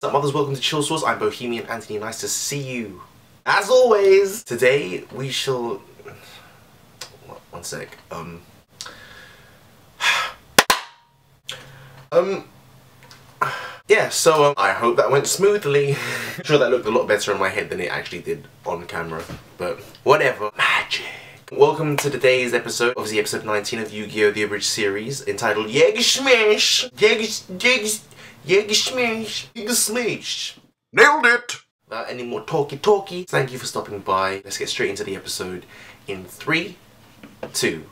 What's up mothers, welcome to Chill Sauce. I'm Bohemian Anthony, nice to see you. As always, today we shall... One sec, um... Um... Yeah, so um, I hope that went smoothly. Sure that looked a lot better in my head than it actually did on camera, but whatever. Magic. Welcome to today's episode, obviously episode 19 of Yu-Gi-Oh! The Abridged series, entitled Jäger Smash! Jäger... Jäger Smash! Nailed it! Without any more talky talky, thank you for stopping by. Let's get straight into the episode in three, two.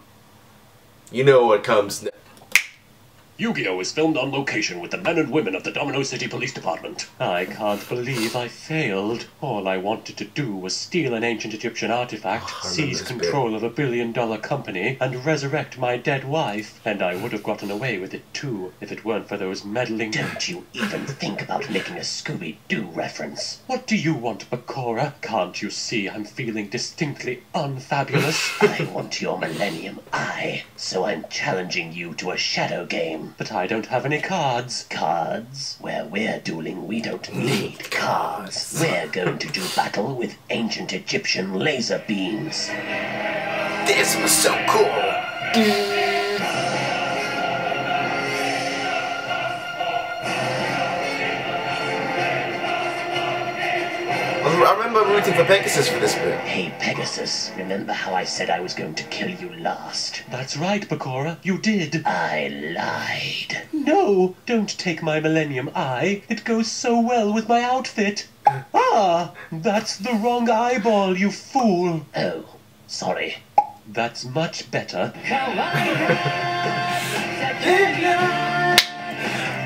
You know what comes next. Yu-Gi-Oh! is filmed on location with the men and women of the Domino City Police Department. I can't believe I failed. All I wanted to do was steal an ancient Egyptian artifact, I remember seize this control of a billion dollar company, and resurrect my dead wife. And I would have gotten away with it too, if it weren't for those meddling. Don't you even think about making a Scooby-Doo reference. What do you want, Bakura? Can't you see I'm feeling distinctly unfabulous? I want your Millennium Eye, so I'm challenging you to a shadow game. But I don't have any cards. Cards? Where we're dueling, we don't need cards. We're going to do battle with ancient Egyptian laser beams. This was so cool! I remember rooting for Pegasus for this bit. Hey, Pegasus, remember how I said I was going to kill you last? That's right, Bakura. You did. I lied. No, don't take my Millennium Eye. It goes so well with my outfit. Ah, that's the wrong eyeball, you fool. Oh, sorry. That's much better.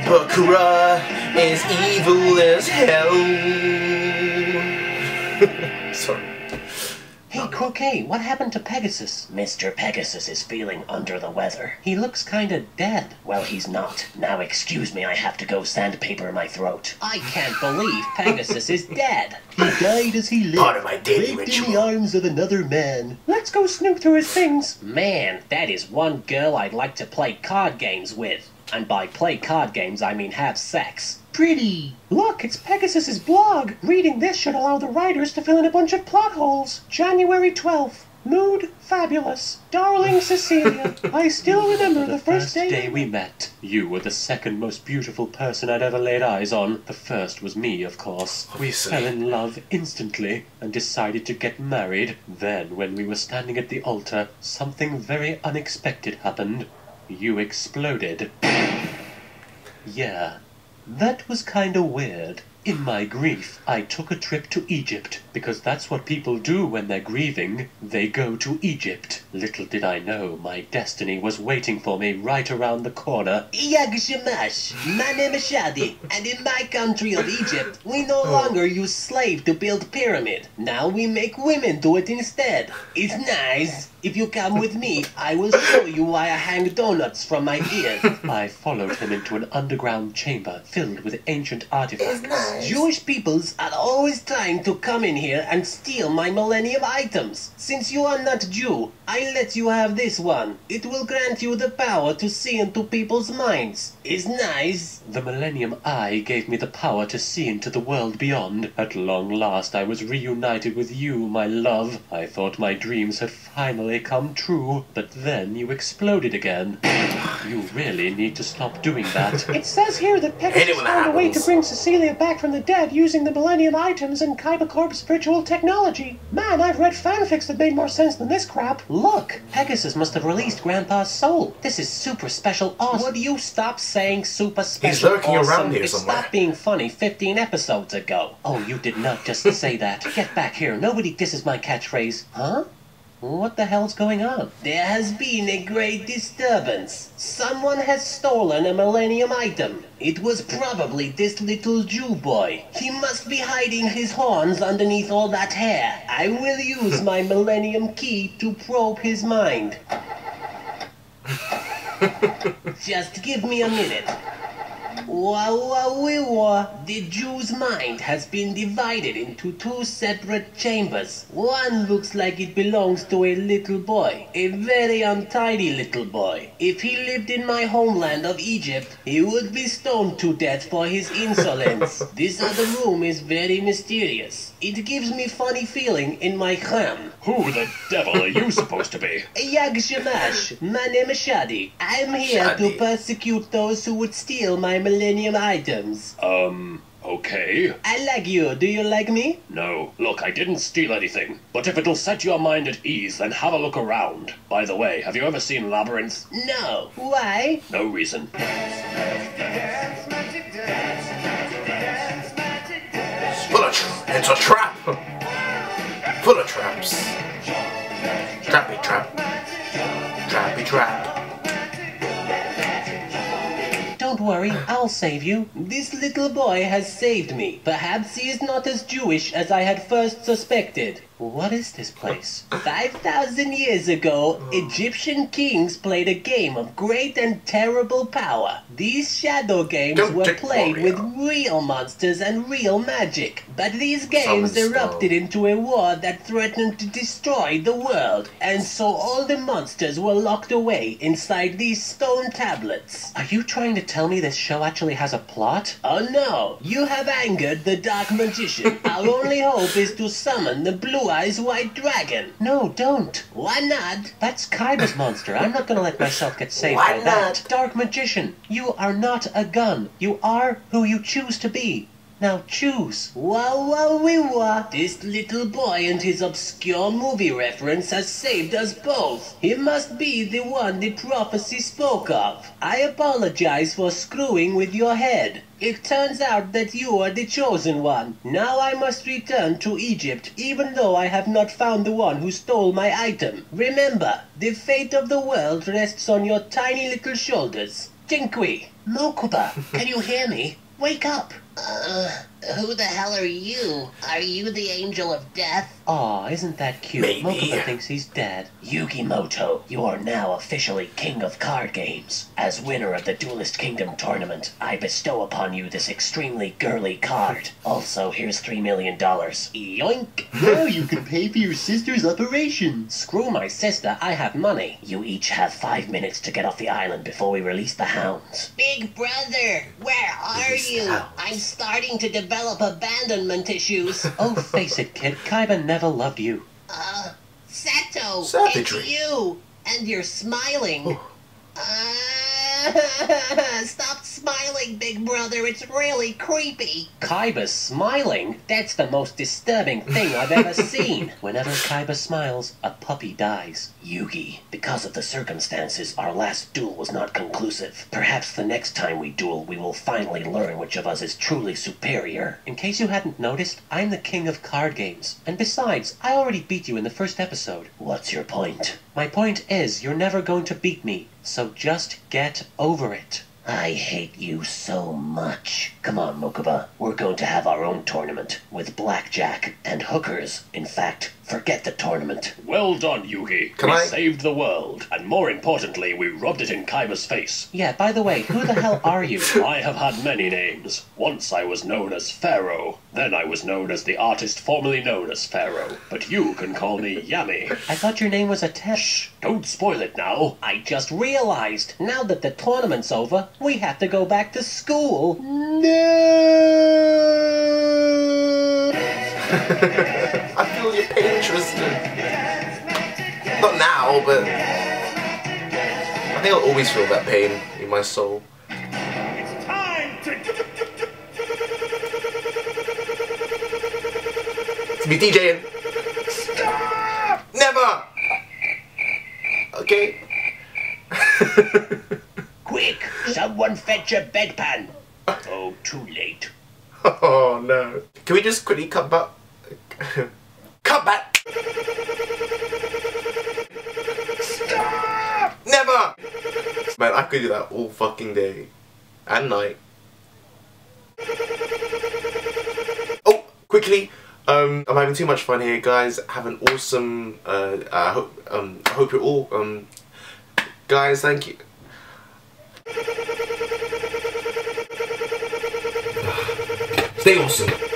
Bakura is evil as hell. Sorry. Hey, Croquet, what happened to Pegasus? Mr. Pegasus is feeling under the weather. He looks kinda dead. Well, he's not. Now, excuse me, I have to go sandpaper my throat. I can't believe Pegasus is dead. He died as he lived. Part of my daily raped in the arms of another man. Let's go snoop through his things. Man, that is one girl I'd like to play card games with. And by play card games, I mean have sex. Pretty. Look, it's Pegasus's blog. Reading this should allow the writers to fill in a bunch of plot holes. January 12th. Mood fabulous. Darling Cecilia, I still remember the, first day, we met. You were the second most beautiful person I'd ever laid eyes on. The first was me, of course. We fell in love instantly and decided to get married. Then, when we were standing at the altar, something very unexpected happened. You exploded. Yeah, that was kinda weird. In my grief, I took a trip to Egypt, because that's what people do when they're grieving. They go to Egypt. Little did I know my destiny was waiting for me right around the corner. Yagshamash, my name is Shadi, and in my country of Egypt, we no oh. longer use slave to build pyramid. Now we make women do it instead. It's nice. If you come with me, I will show you why I hang donuts from my ears. I followed him into an underground chamber filled with ancient artifacts. Jewish peoples are always trying to come in here and steal my millennium items. Since you are not Jew, I let you have this one. It will grant you the power to see into people's minds. Is nice. The Millennium Eye gave me the power to see into the world beyond. At long last, I was reunited with you, my love. I thought my dreams had finally come true, but then you exploded again. You really need to stop doing that. It says here that Pegasus when that found a way to bring Cecilia back from the dead using the Millennium items and Kaiba Corp's virtual technology. Man, I've read fanfics that made more sense than this crap. Look, Pegasus must have released Grandpa's soul. This is super special awesome. Would you stop saying super special lurking around awesome? here It somewhere. stopped being funny 15 episodes ago. Oh, you did not just say that. Get back here. Nobody disses my catchphrase. Huh? What the hell's going on? There has been a great disturbance. Someone has stolen a Millennium item. It was probably this little Jew boy. He must be hiding his horns underneath all that hair. I will use my Millennium key to probe his mind. Just give me a minute. Wawawiwa. The Jew's mind has been divided into two separate chambers. One looks like it belongs to a little boy, a very untidy little boy. If he lived in my homeland of Egypt, he would be stoned to death for his insolence. this other room is very mysterious. It gives me funny feeling in my ham. Who the devil are you supposed to be? Yag Shamash, my name is Shadi. I'm here Shadi. to persecute those who would steal my Millennium items. Um, okay. I like you. Do you like me? No, look, I didn't steal anything. But if it'll set your mind at ease, then have a look around. By the way, have you ever seen Labyrinth? No. Why? No reason. Full of tra- it's a trap. Full of traps. Trappy trap. Trappy trap. Worry, I'll save you. This little boy has saved me. Perhaps he is not as Jewish as I had first suspected. What is this place? 5,000 years ago, Egyptian kings played a game of great and terrible power. These shadow games Don't were played Mario. with real monsters and real magic. But these games Summon erupted stone. into a war that threatened to destroy the world. And so all the monsters were locked away inside these stone tablets. Are you trying to tell me this show actually has a plot? Oh no, you have angered the dark magician. Our only hope is to summon the blue eyes white dragon. No, don't. Why not? That's Kaiba's monster. I'm not gonna let myself get saved Why by that. Dark magician, you are not a gun. You are who you choose to be. Now choose. Wow wow wee wah. This little boy and his obscure movie reference has saved us both. He must be the one the prophecy spoke of. I apologize for screwing with your head. It turns out that you are the chosen one. Now I must return to Egypt, even though I have not found the one who stole my item. Remember, the fate of the world rests on your tiny little shoulders. Jinqui, Mokuba, can you hear me? Wake up! Uh, who the hell are you? Are you the angel of death? Aw, isn't that cute? Maybe. Mokuba thinks he's dead. Yugi Muto, you are now officially king of card games. As winner of the Duelist Kingdom tournament, I bestow upon you this extremely girly card. Also, here's three million dollars. Yoink! Now you can pay for your sister's operation. Screw my sister, I have money. You each have five minutes to get off the island before we release the hounds. Big brother, where are Release you? hounds. I'm starting to develop abandonment issues. Oh, face it, kid. Kaiba never loved you. Uh, Seto, Savagery. it's you, and you're smiling. Uh, stop smiling, big brother. It's really creepy. Kaiba's smiling? That's the most disturbing thing I've ever seen. Whenever Kaiba smiles, a puppy dies. Yugi, because of the circumstances, our last duel was not conclusive. Perhaps the next time we duel, we will finally learn which of us is truly superior. In case you hadn't noticed, I'm the king of card games. And besides, I already beat you in the first episode. What's your point? My point is, you're never going to beat me. So just get over it. I hate you so much. Come on, Mokuba. We're going to have our own tournament with blackjack and hookers. In fact, forget the tournament. Well done, Yugi. Can we I- saved the world. And more importantly, we rubbed it in Kaiba's face. Yeah, by the way, who the hell are you? I have had many names. Once I was known as Pharaoh. Then I was known as the artist formerly known as Pharaoh. But you can call me Yami. I thought your name was Atesh. Shh, don't spoil it now. I just realized, now that the tournament's over, we have to go back to school. I feel your pain, Tristan. Not now, but I think I'll always feel that pain in my soul. To be DJing. Never. Okay. Quick, someone fetch a bedpan. Oh, too late. Oh no. Can we just quickly cut back? cut back! Never! Man, I could do that all fucking day. And night. Oh, quickly. Um, I'm having too much fun here, guys. Have an awesome. Uh, I hope. Um, I hope you're all. Um, guys, thank you. Stay awesome.